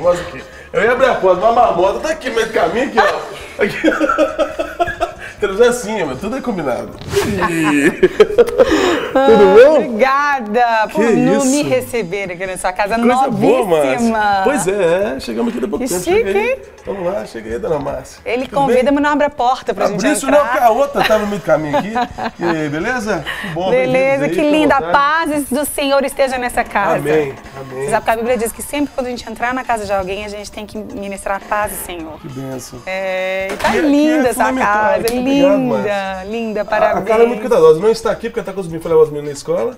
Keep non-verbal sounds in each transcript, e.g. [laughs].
aqui, mostra aqui. Eu ia abrir a porta, uma marmota tá aqui meio do caminho, aqui, ó. Aqui. [laughs] Televisão assim, mas tudo é combinado. [laughs] Tudo bom? Obrigada por Que não isso? me receber aqui na sua casa Coisa boa, novíssima. Márcia. Pois é, é, chegamos aqui depois Que tempo. chique? Vamos lá, chega aí, dona Márcia. Ele Tudo convida, bem? mas não abre a porta pra gente Abri isso não, entrar. que a outra tava no meio do caminho aqui. [laughs] E aí, beleza? Que bom. Beleza, aí, que linda. A paz do Senhor esteja nessa casa. Amém, amém. Você sabe que a Bíblia diz que sempre quando a gente entrar na casa de alguém, a gente tem que ministrar a paz do Senhor. Que benção. É, tá Que é- linda que é essa casa, obrigado, linda, linda, A, parabéns. a cara é muito cuidadosa. Não está aqui porque tá com os meninos, foi levar os meninos na escola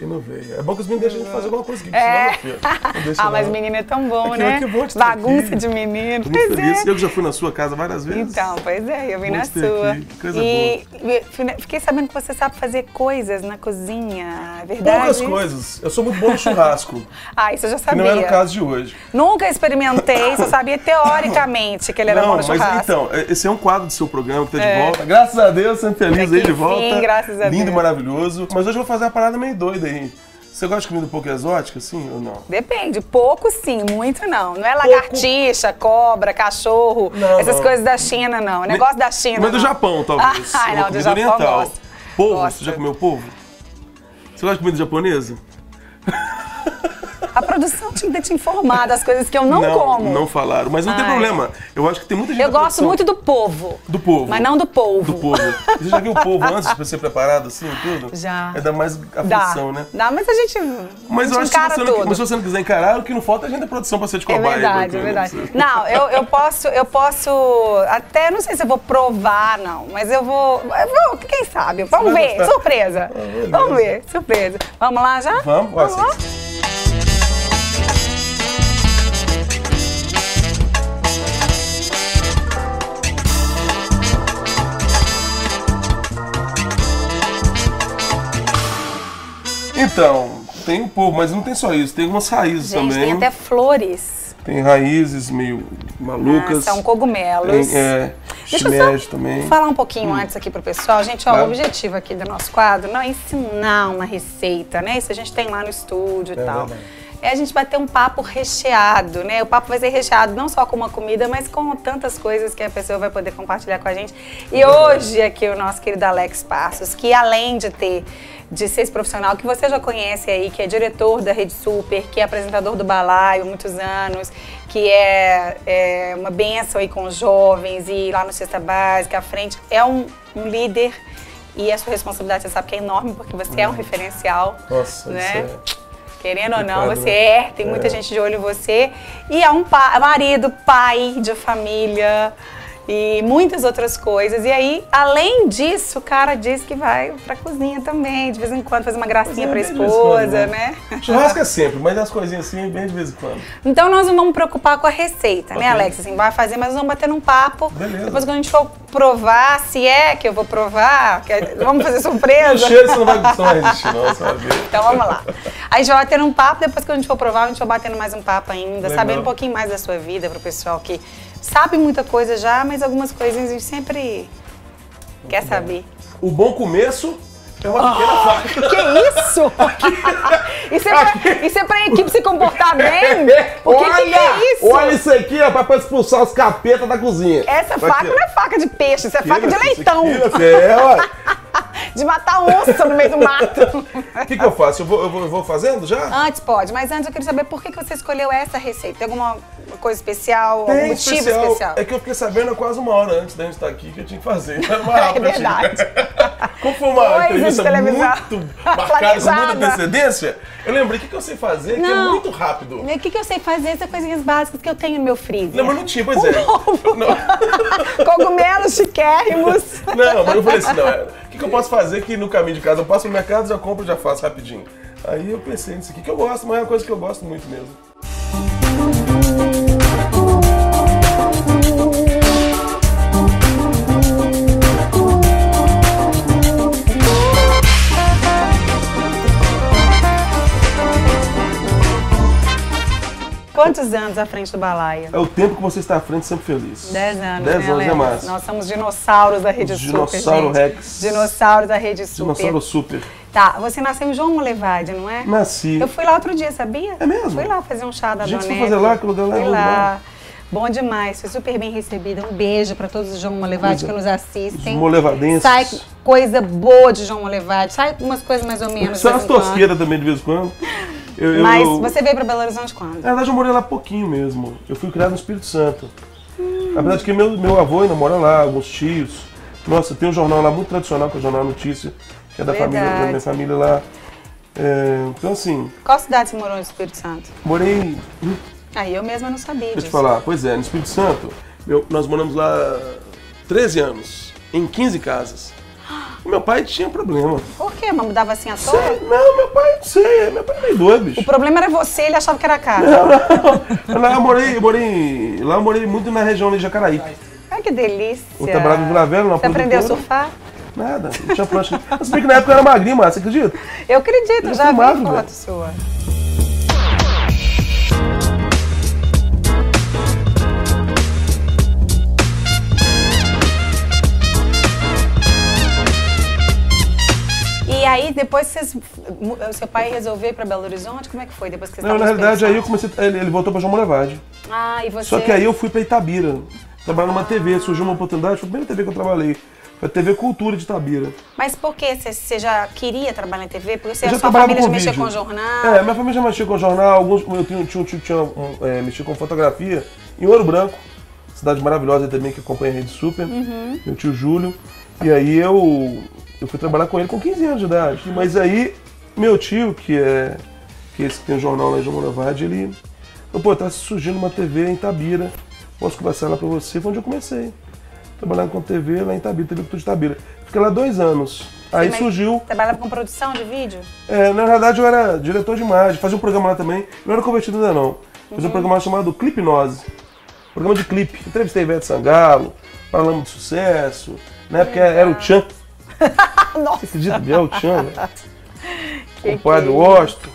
e não veio. É bom que os meninos deixam a gente fazer alguma coisa aqui, É. senão não, [laughs] Ah, mas não. menino é tão bom, É que- né? que bom te Bagunça aqui. de menino. Muito Pois feliz. é. Eu que já fui na sua casa várias vezes. Então, pois é, eu vim Bom na sua. aqui, coisa e e fiquei sabendo que você sabe fazer coisas na cozinha, é verdade? Poucas coisas. Eu sou muito bom no [laughs] churrasco, Ah, isso eu já que sabia. não era o caso de hoje. Nunca experimentei, só sabia teoricamente que ele era não, bom no mas churrasco. então, esse é um quadro do seu programa que tá de volta. Graças a Deus, sempre feliz aí que de volta. enfim, graças a Lindo Deus. e maravilhoso. Mas hoje eu vou fazer uma parada meio doida aí. Você gosta de comida um pouco exótica, assim, ou não? Depende, pouco sim, muito não. Não é lagartixa, cobra, cachorro, Não, essas não. coisas da China, não. O negócio da China. Mas do não. Japão, [laughs] talvez. Ah, não, do Japão oriental. gosto. Polvo, Gosto. você já comeu polvo? Você gosta de comida japonesa? A produção tinha que ter te informado das coisas que eu não, como. Não falaram, mas não tem Ai. problema. Eu acho que tem muita gente Eu gosto muito do povo. do povo. Mas não do polvo. Do povo. Você já viu o povo antes de ser preparado assim e tudo? Já. É dar mais aflição, né? Dá, mas a gente, Mas a eu gente acho que se não, mas se você não quiser encarar, o que não falta é gente da produção pra ser de É cobaia. verdade, pra é verdade. Não, eu, eu posso, eu posso, até não sei se eu vou provar, não, mas eu vou, eu vou quem sabe? Vamos ver, surpresa. beleza. Vamos ver, surpresa. Vamos lá já? Vamos? Ó, lá? Então, tem um pouco, mas não tem só isso, tem algumas raízes Gente, também. tem até flores. Tem raízes meio malucas. Ah, são cogumelos. Tem, é, Deixa eu só também. falar um pouquinho antes aqui pro pessoal. Gente, ó, Claro. o objetivo aqui do nosso quadro não é ensinar uma receita, né? Isso a gente tem lá no estúdio e É tal. verdade. É a gente bater um papo recheado, né? O papo vai ser recheado não só com uma comida, mas com tantas coisas que a pessoa vai poder compartilhar com a gente. E hoje aqui o nosso querido Alex Passos, que além de ter de ser esse profissional que você já conhece aí, que é diretor da Rede Super, que é apresentador do Balaio há muitos anos, que é, é uma benção aí com os jovens e lá no Cesta Básica, à frente, é um, um líder e a sua responsabilidade, você sabe que é enorme, porque você é um referencial, Nossa, né? isso é... Querendo ou não, você é, tem muita É. gente de olho em você. E é um pa- marido, pai de família e muitas outras coisas. E aí, além disso, o cara diz que vai pra cozinha também, de vez em quando fazer uma gracinha pra é de vez em esposa, quando, né? [laughs] Churrasco é sempre, mas as coisinhas assim, bem de vez em quando. Então nós não vamos preocupar com a receita, né, Ok. Alex? Assim, vai fazer, mas nós vamos bater num papo. Beleza. Depois quando a gente for provar, se é que eu vou provar, que é- vamos fazer O surpresa. cheiro você não vai, resistir, não, ver. Então vamos lá. A gente vai bater um papo, depois que a gente for provar, a gente vai batendo mais um papo ainda, Legal. sabendo um pouquinho mais da sua vida para o pessoal que sabe muita coisa já, mas algumas coisinhas a gente sempre quer saber. O bom começo é uma pequena Ah! faca. Que isso? [laughs] isso, é pra, isso é pra equipe se comportar bem? [laughs] O que, que, que é isso? Olha isso aqui, ó, pra expulsar os capetas da cozinha. Essa faca não é faca de peixe, isso é faca de leitão. É, ué. [laughs] De matar onça no meio do mato. O [laughs] que, que eu faço? Eu vou, eu vou, fazendo já? Antes pode, mas antes eu queria saber por que, que você escolheu essa receita. Tem alguma coisa especial, algum Tem motivo especial? É que eu fiquei sabendo há quase uma hora antes da gente estar aqui que eu tinha que fazer. Era [laughs] uma É verdade. [laughs] Como foi uma Coisa entrevista muito marcada, com muita antecedência, eu lembrei o que, que eu sei fazer, que é Não. muito rápido. O que, que eu sei fazer? Essas coisinhas básicas que eu tenho no meu freezer. Não, mas não tinha, pois é. Não. Cogumelos chiquérrimos. Não, mas eu falei assim, não, é, que, eu posso fazer que no caminho de casa eu passo no mercado, já compro, já faço rapidinho. Aí eu pensei nisso aqui, que eu gosto, mas é uma coisa que eu gosto muito mesmo. Quantos anos à frente do balaio? É o tempo que você está à frente sempre feliz. Dez anos, Dez né, anos é massa. Nós somos dinossauros da Rede Dinossauro Super, gente. Rex. Dinossauros da Rede Super. Dinossauro super. Tá, você nasceu em João Molevade, não é? Nasci. Eu fui lá outro dia, sabia? É mesmo? Fui lá fazer um chá da Gente, Dona foi fazer lá, que lugar lá Fui bom lá. Bom demais, foi super bem recebida. Um beijo para todos os João Molevade que nos assistem. Os molevadenses. Sai coisa boa de João Molevade, sai umas coisas mais ou menos. vez as tosqueiras também de vez em quando. [laughs] Eu, eu- Mas eu- você veio para Belo Horizonte quando? Na verdade, eu morei lá pouquinho mesmo. Eu fui criado no Espírito Santo. Apesar de que meu, meu avô ainda mora lá, alguns tios. Nossa, tem um jornal lá muito tradicional, que é o Jornal Notícia, que é da, família, da minha Verdade. família lá. É, então, assim, Qual cidade você morou no Espírito Santo? morei. Aí eu mesma não sabia Deixa eu te falar, pois é, no Espírito Santo, nós moramos lá 13 anos, em 15 casas. O meu pai tinha problema. Por quê? Mas mudava assim à toa? Sei, não, meu pai, não sei, meu pai é meio doido. O problema era você, ele achava que era casa. Lá eu morei, eu morei, lá eu morei muito na região de Jacaraípe. Ai, que delícia. Eu trabalhava em Vila Velha, na Você aprendeu a surfar? Nada, não tinha prancha. Mas bem que na época eu era magrinho, mano, você acredita? Eu acredito, Eu já vi foto sua. Aí, depois vocês, o seu pai resolveu ir para Belo Horizonte? Como é que foi depois que vocês Não, na realidade, aí eu comecei. Ele, ele voltou pra João Molevade. Ah, e você... Só que aí eu fui pra Itabira, trabalhar numa TV, surgiu uma oportunidade, foi a primeira TV que eu trabalhei. Foi a TV Cultura de Itabira. Mas por que você, já queria trabalhar em TV? Porque você, a sua família já com mexia com jornal. É, minha família já mexia com jornal, alguns, eu tinha, tinha um tio que tinha, um, é, mexia com fotografia em Ouro Branco, cidade maravilhosa também que acompanha a Rede Super, Uhum. meu tio Júlio. E aí eu, eu fui trabalhar com ele com 15 anos de idade. Mas aí, meu tio, que é que esse que tem um jornal lá em João Molevade, ele falou, pô, tá surgindo uma TV em Itabira, posso conversar lá pra você? Foi onde eu comecei. Trabalhando com TV lá em Itabira, TV Cultura de Itabira. Fiquei lá dois anos. Aí Mas surgiu Trabalhava com produção de vídeo? é, na verdade eu era diretor de imagem, fazia um programa lá também, não era convertido ainda não. Fazia um programa lá chamado Clipnose. Programa de clipe. Entrevistei Ivete Sangalo, Paralama de Sucesso, na época era o Tchan. [laughs] Nossa, acredita? Biel Tchan, né? o pai do que- Washington.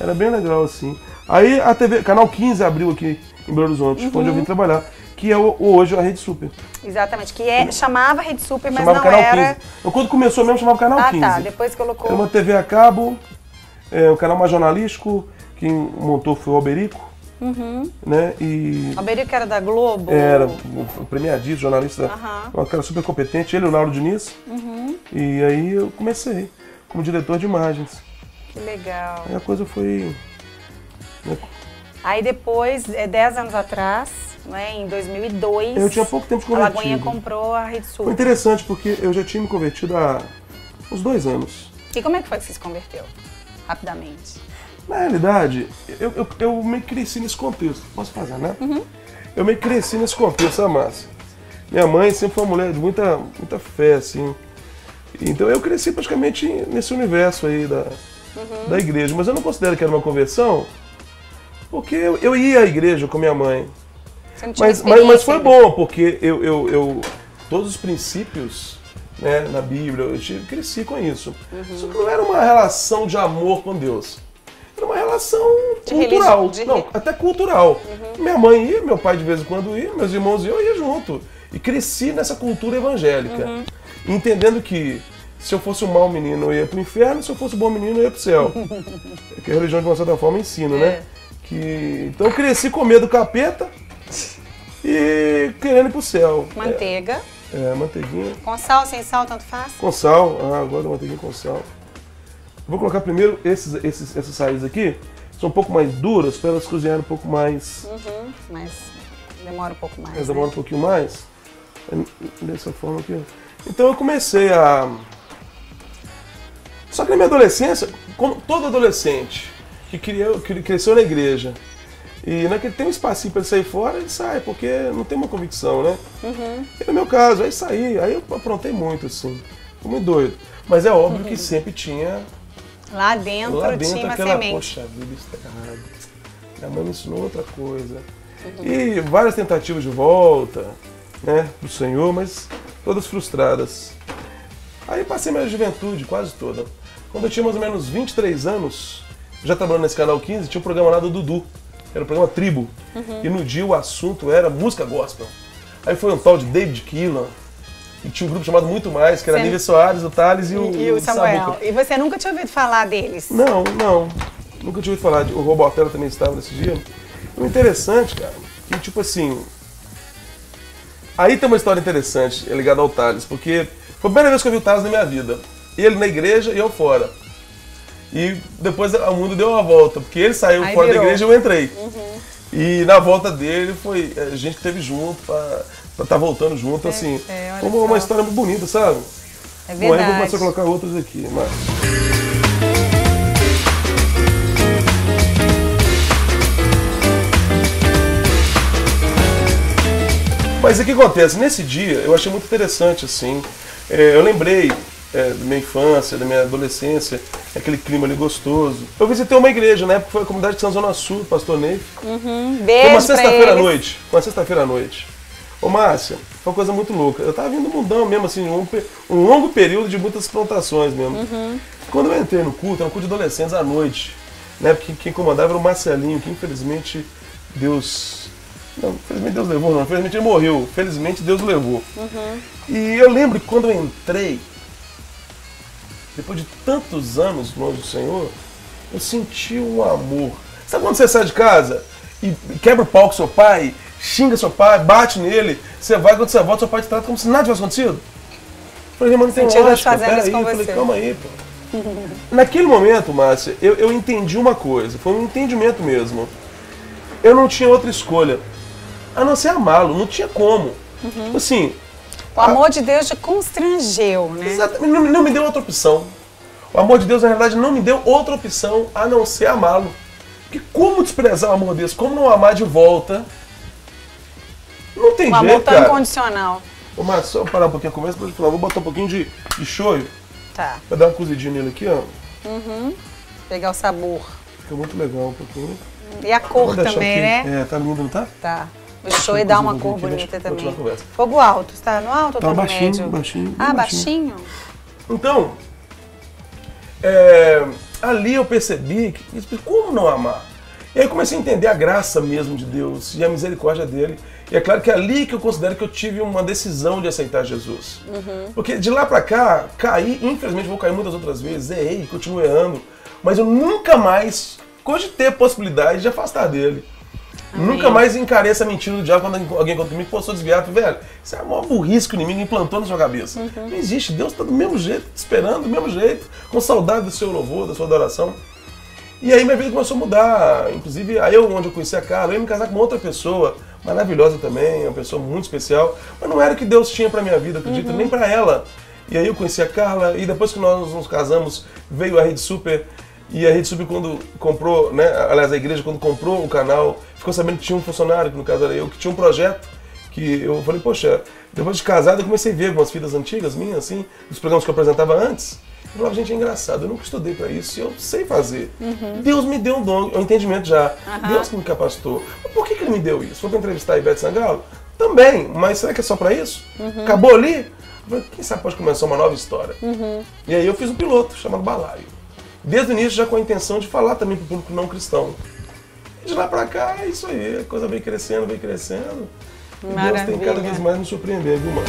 Era bem legal assim. Aí a TV, Canal 15 abriu aqui em Belo Horizonte, foi onde eu vim trabalhar, que é o- hoje a Rede Super. Exatamente, que é, chamava Rede Super, mas chamava não Canal era... 15. Eu, quando começou mesmo chamava Canal Ah, 15. tá, depois colocou... Era uma TV a cabo, é, um canal mais jornalístico, quem montou foi o Alberico, Uhum. né? E Alberico era da Globo? era o premiadíssimo, jornalista. Uhum. um cara super competente, ele e o Lauro Diniz. E aí eu comecei como diretor de imagens. Que legal. Aí a coisa foi. né, Aí depois, é, 10 anos atrás, né, em 2002, Eu tinha pouco tempo de a Lagoinha convertido. comprou a Rede Foi Super. interessante porque eu já tinha me convertido há uns dois anos. E como é que foi que você se converteu? Rapidamente. Na realidade, eu, eu, eu meio que cresci nesse contexto. Posso fazer, né? Eu meio que cresci nesse contexto, Márcia? Minha mãe sempre foi uma mulher de muita, muita fé, assim. Então eu cresci praticamente nesse universo aí da, da igreja. Mas eu não considero que era uma conversão, porque eu, eu ia à igreja com minha mãe. Você não tinha Mas, mas, mas foi bom, porque eu, eu, eu- todos os princípios né, na Bíblia, eu tive- cresci com isso. Uhum. Só que não era uma relação de amor com Deus. Era uma relação De cultural. de Não, Uhum. até cultural. Minha mãe ia, meu pai de vez em quando ia, meus irmãos iam, eu ia junto. E cresci nessa cultura evangélica. Uhum. Entendendo que se eu fosse um mau menino, eu ia pro inferno, se eu fosse um bom menino, eu ia pro céu. [laughs] É que a religião, de uma certa forma, ensina, É. né? Que... Então eu cresci com medo do capeta e querendo ir pro céu. Manteiga. É, é, manteiguinha Com sal, sem sal, tanto faz? com sal. Ah, agora manteiguinha com sal. Vou colocar primeiro esses, esses, essas saídas aqui. São um pouco mais duras para elas cozinharem um pouco mais. Uhum, mas demora um pouco mais. Elas né? demoram um pouquinho mais. Dessa forma aqui. ó. Então eu comecei a. Só que na minha adolescência, como todo adolescente que, criou, que cresceu na igreja e naquele tem um espacinho para ele sair fora, ele sai, porque não tem uma convicção, né? E no meu caso, aí saí, aí eu aprontei muito, assim. Fui muito doido. Mas é óbvio que sempre tinha Lá dentro, lá tinha dentro uma aquela, semente. poxa vida, isso tá errado. Minha mãe me ensinou outra coisa. E várias tentativas de volta, né, pro Senhor, mas todas frustradas. Aí passei minha juventude quase toda. Quando eu tinha mais ou menos 23 anos, já trabalhando nesse canal 15, tinha um programa lá do Dudu. Era o programa Tribo. E no dia o assunto era música gospel. Aí foi um tal de David Keelan. E tinha um grupo chamado Muito Mais, que era Você- Nívia Soares, o Thales e o, E o Samuel. Samuca. E você nunca tinha ouvido falar deles? Não, não. Nunca tinha ouvido falar. O Robotella também estava nesse dia. O interessante, cara, que tipo assim. Aí tem uma história interessante é ligada ao Thales, porque foi a primeira vez que eu vi o Thales na minha vida. Ele na igreja e eu fora. E depois o mundo deu uma volta, porque ele saiu Aí fora virou. da igreja e eu entrei. E na volta dele foi a gente que teve junto pra estar voltando junto, assim. é, olha foi uma, história muito bonita, sabe? É Bom, aí eu vou verdade. começar a colocar outros aqui, mas. Mas o que acontece? Nesse dia eu achei muito interessante, assim. É, eu lembrei é, da minha infância, da minha adolescência, aquele clima ali gostoso. Eu visitei uma igreja, na época foi a comunidade de São Zona Sul, pastor Ney. Uhum, Foi beijo uma pra sexta-feira à noite. Foi uma sexta-feira à noite. Ô Márcia, foi uma coisa muito louca. Eu tava vindo mundão mesmo, assim, um, um longo período de muitas plantações mesmo. Uhum. Quando eu entrei no culto, era um culto de adolescentes à noite. Né? Porque quem comandava era o Marcelinho, que infelizmente Deus. Não, infelizmente Deus levou, não. Infelizmente ele morreu. Felizmente Deus o levou. Uhum. E eu lembro que quando eu entrei, depois de tantos anos longe do Senhor, eu senti um amor. Sabe quando você sai de casa e quebra o pau com seu pai, xinga seu pai, bate nele, você vai, quando você volta, seu pai te trata como se nada tivesse acontecido? Eu falei, mano, não tem lógica, peraí. falei, calma aí, pô. [laughs] Naquele momento, Márcia, eu, eu entendi uma coisa, foi um entendimento mesmo. Eu não tinha outra escolha, a não ser amá-lo, não tinha como. Uhum. Assim, O amor de Deus te constrangeu, né? Exatamente, não, não me deu outra opção. O amor de Deus, na verdade, não me deu outra opção a não ser amá-lo. Porque como desprezar o amor desse? Como não amar de volta? Não tem amor jeito, tão cara. incondicional. Ô, Márcio, só parar um pouquinho a conversa falar. Vou botar um pouquinho de, de shoyu Tá. pra dar uma cozidinha nele aqui, ó. Pegar o sabor. Fica muito legal um pouquinho. E a cor também, aqui. né? É, tá lindo, não tá? Tá. O show e dá uma cor bonita também. Fogo alto, tá no alto ou Tá tá no baixinho, médio? baixinho, Ah, baixinho. baixinho? Então, é, ali eu percebi que como não amar? E aí eu comecei a entender a graça mesmo de Deus e a misericórdia dele. E é claro que é ali que eu considero que eu tive uma decisão de aceitar Jesus. Porque de lá pra cá, caí, infelizmente vou cair muitas outras vezes, errei, continuo errando, mas eu nunca mais cogitei a possibilidade de afastar dele. Nunca mais encarei essa mentira do diabo quando alguém conta comigo, pô, sou desviado. Velho, isso é a maior burrice que o inimigo implantou na sua cabeça. Não existe. Deus está do mesmo jeito, te esperando do mesmo jeito, com saudade do seu louvor, da sua adoração. E aí minha vida começou a mudar. Inclusive, aí eu, onde eu conheci a Carla, eu ia me casar com outra pessoa, maravilhosa também, uma pessoa muito especial. Mas não era o que Deus tinha pra minha vida, acredito, nem pra ela. E aí eu conheci a Carla, e depois que nós nos casamos, veio a Rede Super. E a Rede Super, quando comprou, né? Aliás, a igreja, quando comprou o canal, ficou sabendo que tinha um funcionário, que no caso era eu, que tinha um projeto. Que eu falei, poxa, depois de casado, eu comecei a ver algumas fitas antigas minhas, assim, dos programas que eu apresentava antes. Eu falava, gente, é engraçado, eu nunca estudei pra isso, eu sei fazer. Deus me deu um dom, um entendimento já. Deus que me capacitou. Mas por que, que ele me deu isso? Foi pra entrevistar a Ivete Sangalo? Também, mas será que é só pra isso? Acabou ali? Eu falei, quem sabe pode começar uma nova história. E aí eu fiz um piloto chamado Balaio. Desde o início já com a intenção de falar também pro público não cristão. E de lá pra cá é isso aí, a coisa vem crescendo, vem crescendo. E Deus tem cada Maravilha. vez mais nos surpreender, viu, mano?